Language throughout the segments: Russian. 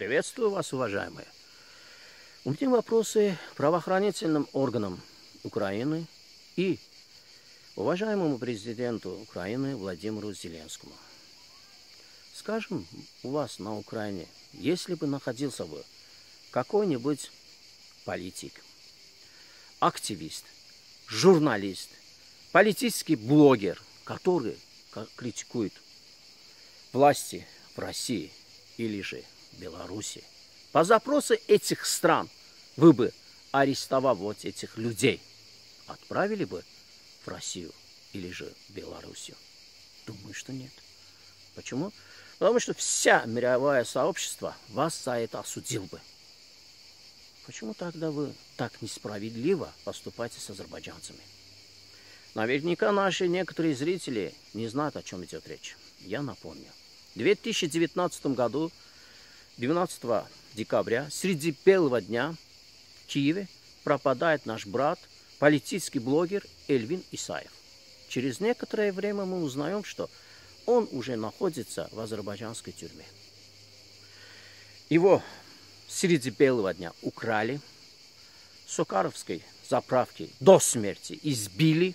Приветствую вас, уважаемые. У меня вопросы правоохранительным органам Украины и уважаемому президенту Украины Владимиру Зеленскому. Скажем, у вас на Украине, если бы находился бы какой-нибудь политик, активист, журналист, политический блогер, который критикует власти в России или же Беларуси, по запросу этих стран вы бы, арестовав этих людей, отправили бы в Россию или же Белоруссию? Думаю, что нет. Почему? Потому что вся мировое сообщество вас за это осудил бы. Почему тогда вы так несправедливо поступаете с азербайджанцами? Наверняка наши некоторые зрители не знают, о чем идет речь. Я напомню. В 2019 году, 12 декабря, среди белого дня в Киеве пропадает наш брат, политический блогер Эльвин Исаев. Через некоторое время мы узнаем, что он уже находится в азербайджанской тюрьме. Его среди белого дня украли, Сокаровской заправки до смерти избили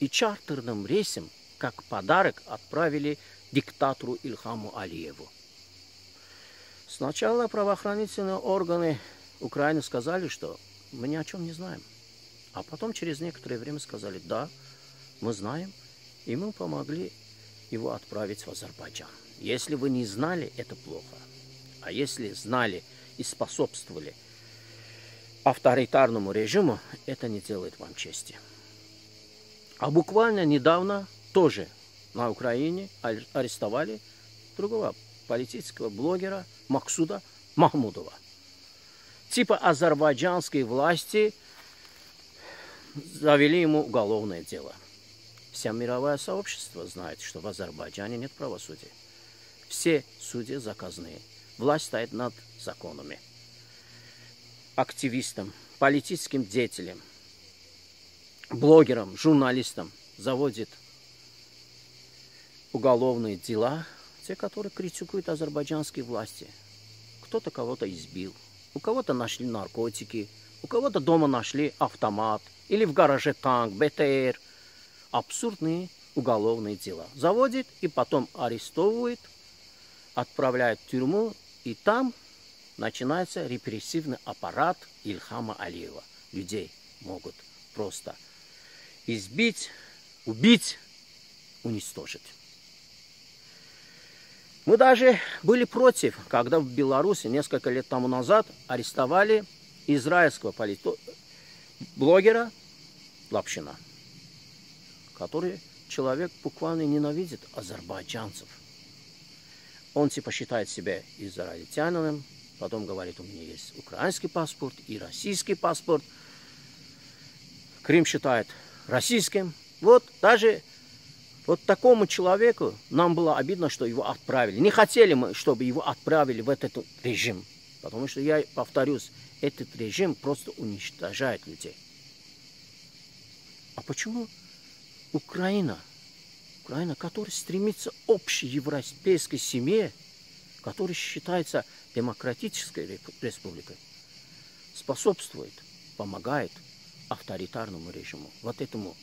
и чартерным рейсом, как подарок, отправили диктатору Ильхаму Алиеву. Сначала правоохранительные органы Украины сказали, что мы ни о чем не знаем. А потом через некоторое время сказали, да, мы знаем, и мы помогли его отправить в Азербайджан. Если вы не знали, это плохо. А если знали и способствовали авторитарному режиму, это не делает вам чести. А буквально недавно тоже на Украине арестовали другого политического блогера Максуда Махмудова. Типа азербайджанские власти завели ему уголовное дело. Вся мировое сообщество знает, что в Азербайджане нет правосудия. Все судьи заказные. Власть стоит над законами. Активистам, политическим деятелям, блогерам, журналистам заводит уголовные дела, те, которые критикуют азербайджанские власти. Кто-то кого-то избил, у кого-то нашли наркотики, у кого-то дома нашли автомат, или в гараже танк, БТР. Абсурдные уголовные дела. Заводит и потом арестовывает, отправляет в тюрьму, и там начинается репрессивный аппарат Ильхама Алиева. Людей могут просто избить, убить, уничтожить. Мы даже были против, когда в Беларуси несколько лет тому назад арестовали израильского полито... блогера Лапшина, который человек буквально ненавидит азербайджанцев. Он типа считает себя израильтянином, потом говорит, у меня есть украинский паспорт и российский паспорт. Крым считает российским. Вот даже вот такому человеку нам было обидно, что его отправили. Не хотели мы, чтобы его отправили в этот режим. Потому что, я повторюсь, этот режим просто уничтожает людей. А почему Украина, Украина, которая стремится к общей европейской семье, которая считается демократической республикой, способствует, помогает авторитарному режиму, вот этому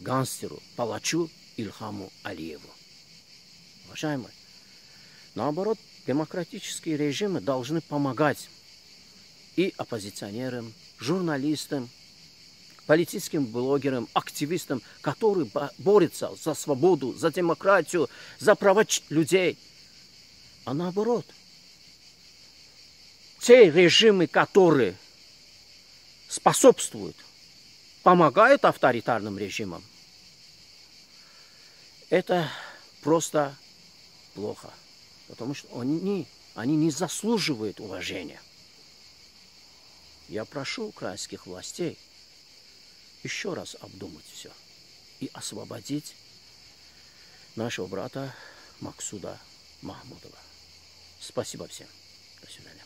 гангстеру, палачу Ильхаму Алиеву. Уважаемые, наоборот, демократические режимы должны помогать и оппозиционерам, журналистам, политическим блогерам, активистам, которые борются за свободу, за демократию, за права людей. А наоборот, те режимы, которые способствуют, помогают авторитарным режимам, это просто плохо. Потому что они, они не заслуживают уважения. Я прошу украинских властей еще раз обдумать все и освободить нашего брата Максуда Махмудова. Спасибо всем. До свидания.